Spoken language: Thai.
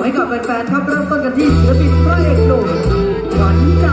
สุให้กับแฟนๆครับเริ่มต้นกันที่ศิลปินพระเอกหนุ่มขวัญใจ